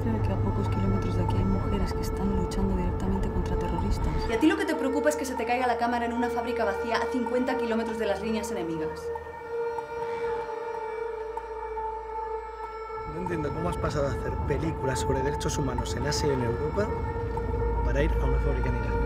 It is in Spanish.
creer que a pocos kilómetros de aquí hay mujeres que están luchando directamente contra terroristas? Y a ti lo que te preocupa es que se te caiga la cámara en una fábrica vacía a 50 kilómetros de las líneas enemigas. No entiendo cómo has pasado a hacer películas sobre derechos humanos en Asia y en Europa para ir a una fábrica en Irán.